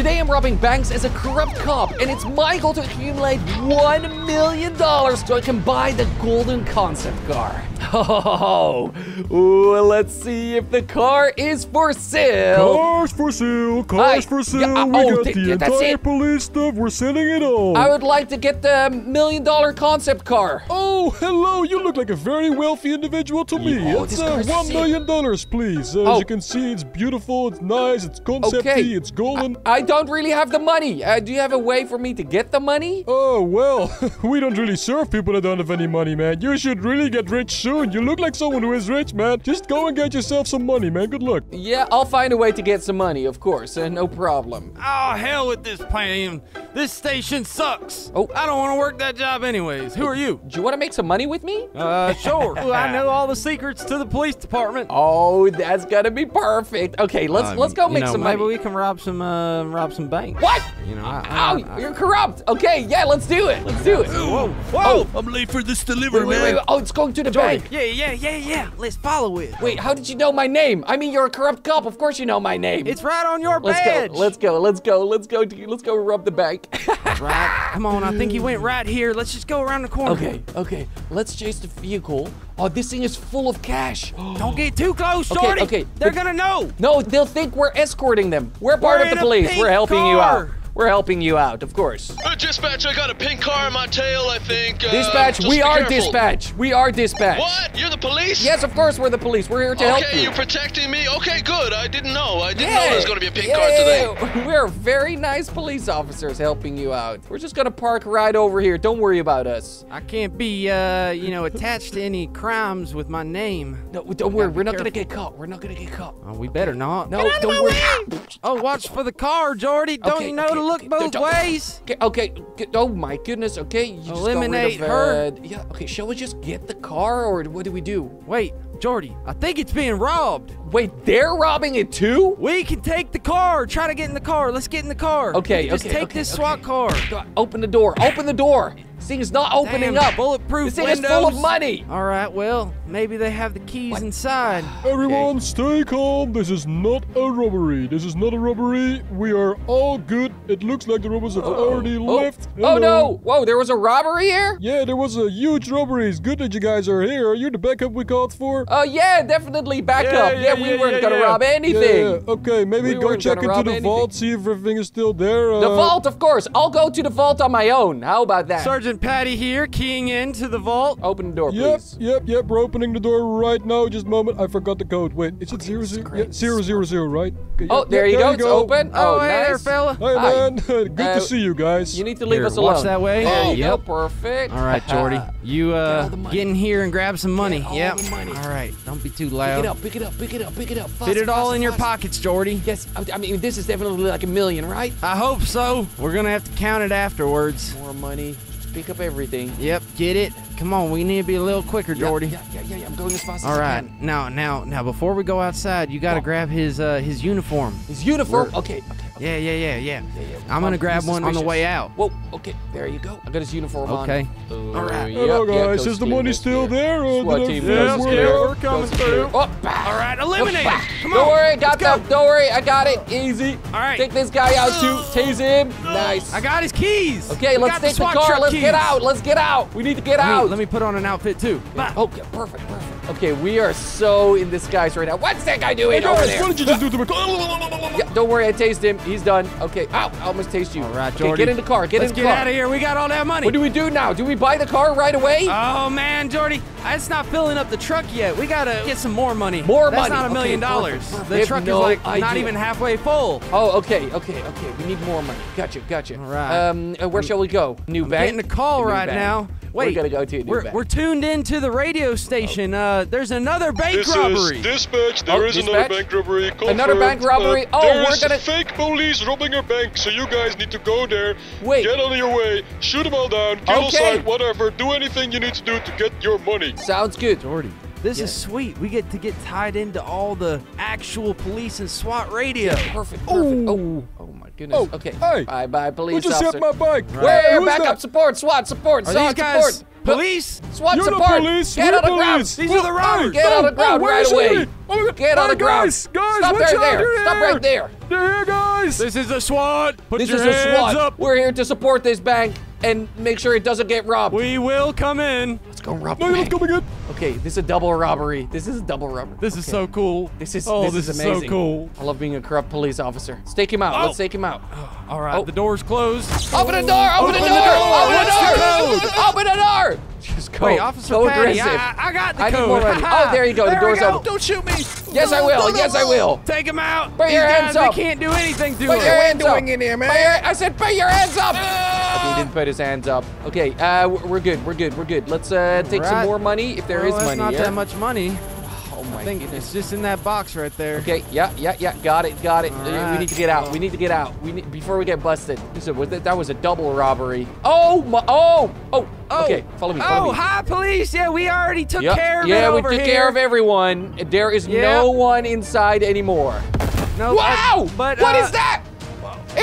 Today I'm robbing banks as a corrupt cop, and it's my goal to accumulate $1 million so I can buy the golden concept car. Oh, ooh, let's see if the car is for sale. Cars for sale, cars Hi. for sale. Yeah, uh, we oh, got th- the entire it. police stuff. We're selling it all. I would like to get the million dollar concept car. Oh, hello. You look like a very wealthy individual to me. Oh, it's uh, one million dollars, please. Uh, Oh. As you can see, it's beautiful, it's nice, it's concepty, Okay. it's golden. I don't really have the money. Uh, do you have a way for me to get the money? Oh, well, we don't really serve people that don't have any money, man. You should really get rich soon. You look like someone who is rich, man. Just go and get yourself some money, man. Good luck. Yeah, I'll find a way to get some money, of course, uh, no problem. Oh, hell with this plan. This station sucks. Oh. I don't want to work that job anyways. Who are you? Do you want to make some money with me? Uh, sure. Well, I know all the secrets to the police department. Oh, that's gonna be perfect. Okay, let's Um, let's go make know, some maybe money. we can rob some, uh, rob some banks. What? You know, I, Ow, I, I, you're corrupt. Okay, yeah, let's do it. Let's do it. Whoa, whoa. I'm late for this delivery, wait, man. wait. Oh, it's going to the bank. Yeah, yeah, yeah, yeah. Let's follow it. Wait, how did you know my name? I mean, you're a corrupt cop. Of course you know my name. It's right on your Let's badge. go. Let's go. Let's go. Let's go. To, let's go rob the bank. Right. Come on, I think he went right here. Let's just go around the corner. okay. Okay. Let's chase the vehicle. Oh, this thing is full of cash. Don't get too close, Shorty. okay, okay. They're but- gonna know. No, they'll think we're escorting them. We're part We're of the police. We're helping you out. We're helping you out, of course. Uh, dispatch, I got a pink car in my tail, I think. Uh, Dispatch, we are careful. dispatch. We are dispatch. What? You're the police? Yes, of course we're the police. We're here to help you. Okay, you. you're protecting me? Okay, good. I didn't know. I didn't Yeah. know there was going to be a pink yeah, car today. We're very nice police officers helping you out. We're just gonna park right over here. Don't worry about us. I can't be, uh, you know, attached to any crimes with my name. No, don't worry. We're not gonna get caught. We're not gonna get caught. Oh, we better not. No, don't worry. Oh, watch for the car, Jordy. Don't Okay, you know okay, to look both Don't- ways? Okay, okay. Oh my goodness. Okay, you just Eliminate of, her. uh, Yeah. Okay. Shall we just get the car, or what do we do? Wait, Jordy, I think it's being robbed. Wait, they're robbing it too? We can take the car. Try to get in the car. Let's get in the car. Okay, can just okay, take okay, this SWAT okay. car. Open the door. Open the door. This thing is not opening Damn, up. bulletproof This thing is full of money. All right, well, maybe they have the keys inside. Everyone, stay calm. This is not a robbery. This is not a robbery. We are all good. It looks like the robbers have already Oh, left. oh no! Whoa, there was a robbery here? Yeah, there was a huge robbery. It's good that you guys are here. Are you the backup we called for? Oh yeah, definitely backup. Yeah, up. Yeah, yeah, we weren't yeah, gonna yeah. rob anything. Yeah, yeah. Okay, maybe We go check gonna into the anything. vault, see if everything is still there. The uh, vault, of course. I'll go to the vault on my own. How about that? Sergeant Patty here, keying into the vault. Open the door, Yep, please. yep, yep. We're opening the door right now. Just a moment. I forgot the code. Wait, is it zero this is zero? Yeah, zero zero zero, right? Okay, Oh, yep, there yep, you go. It's open. Oh, Oh, hey nice. there, fella. Hi, Hi. man. Good Uh, to see you guys. You need to leave Here, us alone. watch that way. There you go. Yep. Perfect. All right, Jordy. You uh all the money. get in here and grab some money. all yep. the money. All right. Don't be too loud. Pick it up. Pick it up. Pick it up. Pick it up. Fit it all faster, in your faster. pockets, Jordy. Yes. I I mean, this is definitely like a million, right? I hope so. We're gonna have to count it afterwards. More money. Pick up everything. Yep, get it. Come on, we need to be a little quicker, Jordy. Yeah, yeah, yeah, yeah. I'm going as fast All as I right. can. Now, now, now, before we go outside, you gotta grab his uh his uniform. His uniform. We're- Okay. Okay. Yeah, yeah, yeah, yeah. Yeah, yeah. I'm gonna grab be one on the way out. Whoa. Okay. There you go. I got his uniform on. Okay. Uh, All right. Hello, guys. Is the money still there? Or SWAT did team everything goes work here. we're coming Goes through. Oh. All right, eliminate Bah. him. Come Don't on. worry, I got let's go. them. Don't worry, I got it. Easy. All right. Take this guy out too. Oh. Tase him. Nice. I got his keys. Okay, We let's got take the, SWAT car. Let's keys. get out. Let's get out. We need to get Let me, out. let me put on an outfit too. Bah. Okay, perfect, perfect. Okay, we are so in disguise right now. What's that guy doing Hey, over there? what did you just do to me? Yeah, don't worry, I tased him. He's done. Okay. Ow, I almost tased you. All right, okay, Jordy. get in the car. Get Let's in the get car. out of here. We got all that money. What do we do now? Do we buy the car right away? Oh man, Jordy, it's not filling up the truck yet. We gotta get some more money. More That's money. That's not a million Okay, dollars. The truck no is like not even halfway full. oh, okay, okay, okay. We need more money. Gotcha, gotcha. All right. Um, uh, where shall we go? New I'm bank. getting a call right bank. now. Wait, we're gonna go to a new we're, bank. we're tuned into the radio station. Uh, there's another bank This robbery. is dispatch. There Oh, is dispatch? another bank robbery. Another confirmed. bank robbery? Uh, Oh, there we're gonna- fake police robbing a bank, so you guys need to go there. Wait. Get on your way. Shoot them all down. Kill Okay. side, whatever. Do anything you need to do to get your money. Sounds good. Jordy, This Yeah. is sweet. We get to get tied into all the actual police and SWAT radio. Perfect. Perfect. Oh, oh my goodness. Oh, okay. hey. Bye, bye, Who police just officer. hit my bike? Where? Hey, who's backup that? support, SWAT support, Are SWAT these guys support. police? SWAT You're support. the police. Get We're on the ground. police. These are the robbers. Get on the ground where right is away. Oh, Get on the ground. Guys, guys, Stop right out, there. Stop here. right there. They're here, guys. This is the SWAT. Put This your is a hands SWAT. up. We're here to support this bank and make sure it doesn't get robbed. We will come in. Let's go rob no, the you're bank. not coming in. Okay, this is a double robbery. This is a double robbery. This is so cool. This is oh, this, this, is so amazing. cool. I love being a corrupt police officer. Let's take him out. Oh. Let's take him out. All right, Oh. the door's closed. Open the door! Open, the Open door! the door! Open the the door! Open the door! Just go. Wait, Officer go Patty, aggressive. I, I got the I need more money. Oh, there you go. The There we door's go. open. Don't shoot me. Yes, I will. Yes, I will. Take him out. Put These your guys, hands up. They can't do anything to Put us. your hands up. doing in here, man? I said put your hands up. Uh, He didn't put his hands up. Okay, uh, we're good. We're good. We're good. Let's uh, take some more money if there Well, is money not here. that much money. Oh my I think goodness. it's just in that box right there. Okay, yeah, yeah, yeah, got it, got it. All Uh, We need to get out. We need to get out. We need before we get busted. Was that, that was a double robbery. Oh my! Oh, oh. Oh. Okay, follow me. Follow Oh, me. hi, police. Yeah, we already took Yep, care of yeah, we took here. care of everyone. There is Yep. no one inside anymore. No, Wow! but what uh, is that?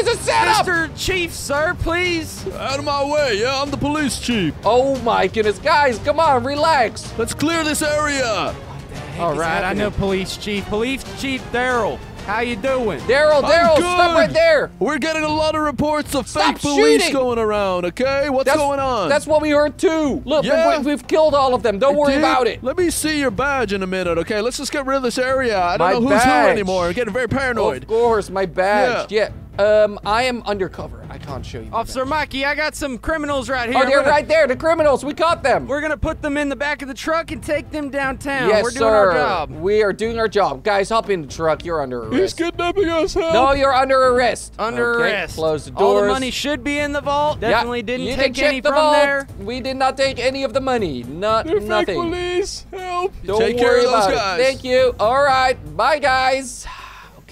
It was a setup. Mr. Chief, sir, please. Out of my way. Yeah, I'm the police chief. Oh my goodness, guys, come on, relax. Let's clear this area. All right, is I know Police Chief. Police Chief Daryl, how you doing? Daryl, Daryl, stop right there. We're getting a lot of reports of Stop fake police shooting. going around, okay? What's That's, going on? That's what we heard too. Look, Yeah. we, have killed all of them. Don't worry about it. Let me see your badge in a minute, okay? Let's just get rid of this area. I don't My know who's badge. who anymore. I'm getting very paranoid. Of course, my badge. Yeah. Um, I am undercover. I can't show you. Officer Mikey, I got some criminals right here. Oh, they're gonna- right there. The criminals. We caught them. We're gonna put them in the back of the truck and take them downtown. yes, We're doing sir. our job. We are doing our job. Guys, hop in the truck. You're under arrest. He's arrest. kidnapping us. Help. No, you're under arrest. Under Okay, arrest. Close the doors. All the money should be in the vault. Yeah, Definitely didn't you take check any the from vault. there. We did not take any of the money. Not They're fake nothing. police. Help. Don't Take care worry of those about guys. it. Thank you. All right. Bye, guys.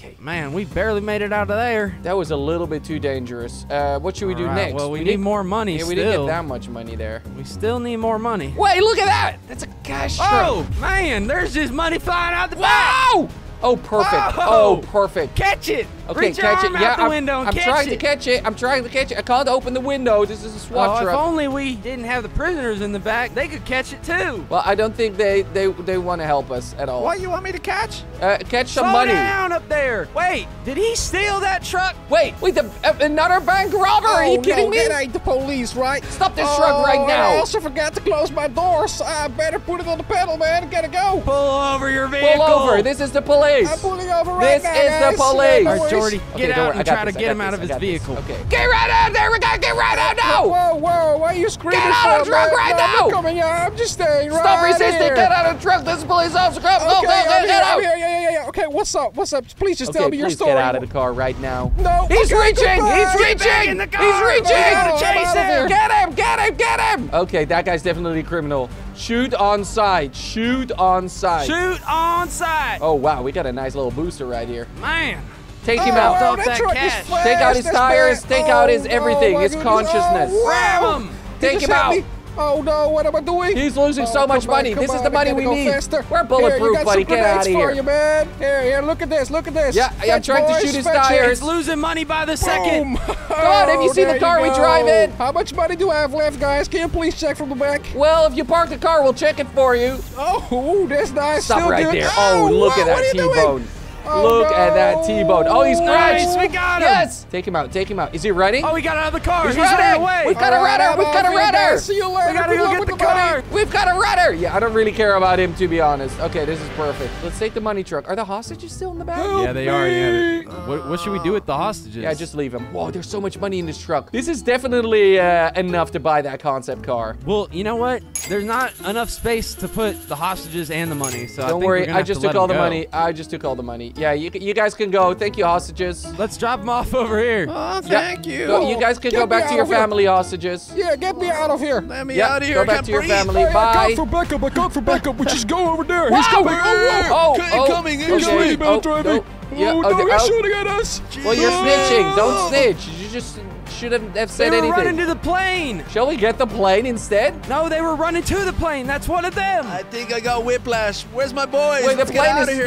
Okay. Man, we barely made it out of there. That was a little bit too dangerous. Uh, what should we do right, next? Well, we, need, more money Yeah, still. we didn't get that much money there. We still need more money. Wait, look at that! That's a cash truck. Oh, man, there's just money flying out the back. Wow! Oh, perfect. Whoa! Oh, perfect. Catch it. Okay, Reach your catch it. arm Yeah, the I'm, window and I'm catch trying it. to catch it. I'm trying to catch it. I can't open the window. This is a SWAT Oh, if only we didn't have the prisoners in the back, they could catch it too. Well, I don't think they they they want to help us at all. What you want me to catch? Uh, catch some Slow money. down up there. Wait, did he steal that truck? Wait, wait, the, uh, another bank robber? Are you Oh, kidding no, me? That ain't the police, right? Stop this truck right Oh, now. I also forgot to close my doors. I better put it on the pedal, man. I Gotta go. Pull over your vehicle. Pull over. This is the police. I'm pulling over right This now, is the police. No All right, Okay, get out I and try this, to get got him out this, of his got this. vehicle. Okay. Get right out there. We gotta get right out now. Whoa, whoa, why are you screaming Get out of the truck right No, I'm not coming out. I'm just staying right Stop resisting. here. Get out of the truck. This is police officer. Come, go, Okay, go, I'm go, here, get I'm out. here. Yeah, yeah, yeah. Okay, what's up? What's up? Please just Okay, tell me your please story. get out of the car right now. No, He's okay, reaching. goodbye. He's reaching. in the car. He's reaching. No, I'm out chase of him. here. Get him! Get him! Get him! Okay, that guy's definitely a criminal. Shoot on sight. Shoot on sight. Shoot on sight. Oh wow, we got a nice little booster right here. Man. Take him Oh, out. wow, off that that truck cash. is Take out his that's tires, bad. take out his Oh, oh everything, oh, his goodness. consciousness. Oh, Grab wow. him. Take him out. me. Oh no, what am I doing? He's losing Oh, so much on, money. come This is the money we need. faster. We're bulletproof, here, buddy. Get out of here. You, man. Here, here, look at this, look at this. Yeah, yeah, I'm Fetch, trying to shoot his tires. It's losing money by the second. Boom. Come have you Oh, seen the car we drive in? How much money do I have left, guys? Can you please check from the back? Well, if you park the car, we'll check it for you. Oh, that's nice. Stop Still right good. there. Oh, oh look wow, at that are you doing? T-bone. Oh, Look at that. T-bone. Oh, he's Nice, crashed. we got him. Yes. Take him out. Take him out. Is he running? Oh, we got out of the car. He's He's, running running. away. We've got a All right, runner. I'm We've got a rudder. See you later. We gotta go get with the money. We've got a rudder. Yeah, I don't really care about him to be honest. Okay, this is perfect. Let's take the money truck. Are the hostages still in the back? Yeah, they are. Yeah. What, what should we do with the hostages? Yeah, just leave them. Whoa, there's so much money in this truck. This is definitely uh, enough to buy that concept car. Well, you know what? There's not enough space to put the hostages and the money. So I Don't think we're worry, I just took all the go. money. I just took all the money. Yeah, you, you guys can go. Thank you, hostages. Let's drop them off over here. Oh, Yeah, thank you. go- you guys can Get go back to your of here. family, hostages. Yeah, get me out of here. Let me Yeah, out of here. go I back can't to your family. Hey, I Bye. got for backup. I got for backup. We just go over there. He's Wow. coming. Oh, Oh, Okay, oh, coming, okay. incoming. Sweetie, man, Oh, drive no. me. Yeah, oh, oh, no, the- he's oh. shooting at us. Well, you're snitching. Don't snitch. You just shouldn't have They said were anything. running to the plane. Shall we get the plane instead? No, they were running to the plane. That's one of them. I think I got whiplash. Where's my boys? Wait, the Let's get plane out is of here.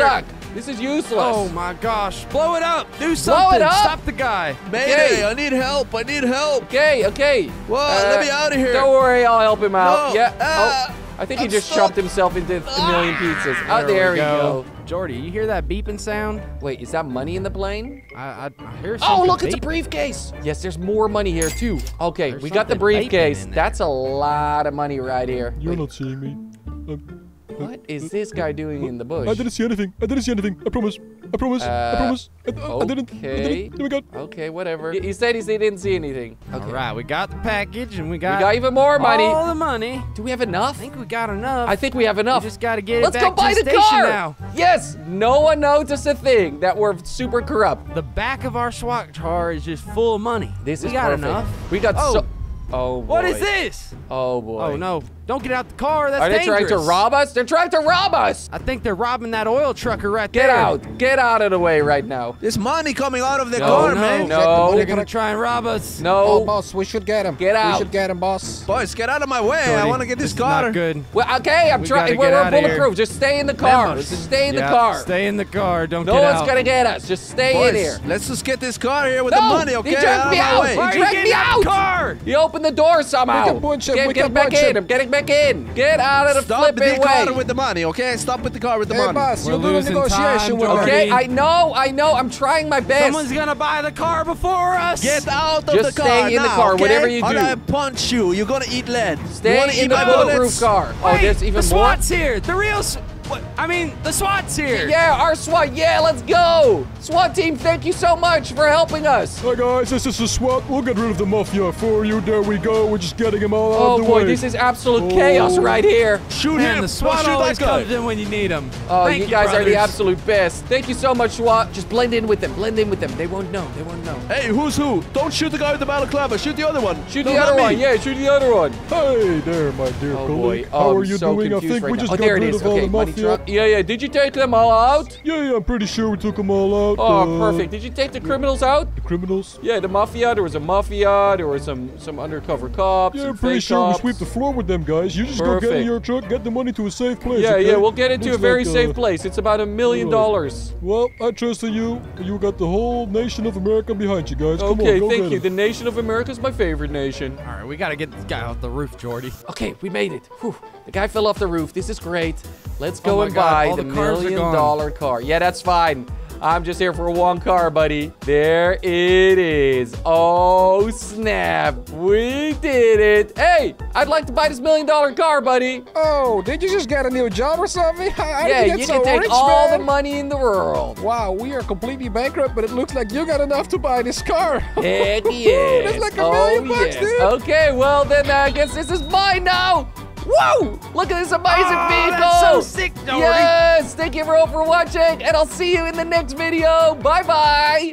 Stuck. This is useless. Oh my gosh. Blow it up. Do Blow something. it up. Stop the guy. Mayday! Okay. I need help. I need help. Okay, okay. Whoa, let me out of here. Don't worry, I'll help him out. No, Yeah. ah, oh, I think he I'm just stuck. chopped himself into a million pieces. Oh, there, we go. Jordy, you hear that beeping sound? Wait, is that money in the plane? I, I, I hear Oh, something look, it's a briefcase. Yes, there's more money here too. Okay, There's we got the briefcase. vaping in there. That's a lot of money right here. You're Wait, not seeing me. Um, what is this guy doing in the bush? I didn't see anything. I didn't see anything. I promise. I promise. Uh, I promise. I, I- I didn't. I okay. didn't. Oh my god. Okay, whatever. He he said he didn't see anything. Okay. All right, we got the package and we got. We got, got even more money. all the money. Do we have enough? I think we got enough. I think we have enough. We just got to get Let's it go back buy to the, the, car. now. Yes, no one noticed a thing that we're super corrupt. The back of our SWAT car is just full of money. This we is got perfect. enough. We got Oh. so. Oh boy. What is this? Oh boy. Oh no! Don't get out the car. That's Are they dangerous. trying to rob us? They're trying to rob us. I think they're robbing that oil trucker right Get there. Get out. Get out of the way right now. There's money coming out of the No, car, no. man. No. They're gonna try and rob us. Oh, No. boss, we should get him. Get out. We should get him, boss. Boys, get out of my way. I want to get this, is car. Not good. Well, okay, I'm We trying. We're, get we're outta here. bulletproof. Just stay in the car. Vamos. Just stay in Yeah, the car. Stay in the car. Don't no get out. No one's gonna get us. Just stay Boys, in here. let's just get this car here with No, the money, okay? he dragged out me out. way. Why are He dragged me out car? He opened the door somehow. We can punch him, Get, we get can back punch in. him. I'm getting back in. Get out of the Stop the flipping way. car with the money, okay? Stop with the car with the Hey, money. boss, We're you'll do losing negotiation time, with Jordy. Okay, I know, I know. I'm trying my best. Someone's gonna buy the car before us. Get out of Just the car stay in the car, okay? whatever you Or do. I punch you. You're gonna eat lead. you Stay wanna in eat the my bulletproof bullets? car. Oh, Wait, there's even the more. SWAT's here. The real. S- what? I mean, the SWAT's here. Yeah, our SWAT. Yeah, let's go. SWAT team, thank you so much for helping us. Hi guys, this is the SWAT. We'll get rid of the mafia for you. There we go. We're just getting him all out Oh of the boy, way. this is absolute oh. chaos Oh. right here. Shoot Man, him. the SWAT Shoot always that guy. comes in when you need them. Oh, Thank you guys are the absolute best. Thank you so much, SWAT. Just blend in with them. Blend in with them. They won't know. They won't know. Hey, who's who? Don't shoot the guy with the balaclava. Shoot the other one. Shoot No, the other not one. me. Yeah, shoot the other one. Hey there, my dear Oh colleague. boy. Oh, How I'm are you so doing? I confused think right we now. just oh, got there it rid of all the money mafia. truck. Yeah, yeah. Did you take them all out? Yeah, yeah, I'm pretty sure we took them all out. Oh, uh, perfect. Did you take the criminals out? The criminals? Yeah, the mafia. There was a mafia. There were some some undercover cops. Yeah, I'm pretty fake sure we cops. sweep the floor with them guys. You just go get in your truck, get the money to a safe place. Yeah, okay? yeah. We'll get it to a very like, safe uh, place. It's about a million dollars. Well, I trust in you. You got the whole nation of America behind you guys. Come Okay, on, go thank get you. it. The nation of America is my favorite nation. All right, we gotta get this guy off the roof, Jordy. Okay, we made it. Whew. The guy fell off the roof. This is great. Let's go Oh God, buy all the the million dollar car. Yeah, that's fine. I'm just here for one car, buddy. There it is. Oh, snap. We did it. Hey, I'd like to buy this million dollar car, buddy. Oh, did you just get a new job or something? How, how yeah, you you get can so take rich, all man? the money in the world. Wow, we are completely bankrupt, but it looks like you got enough to buy this car. Heck yes. That's like a oh, million bucks, yes. dude. Okay, well then I guess this is mine now. Whoa! Look at this amazing Oh, vehicle. that's so sick, Jordy. Yes. Thank you everyone for watching, and I'll see you in the next video. Bye bye.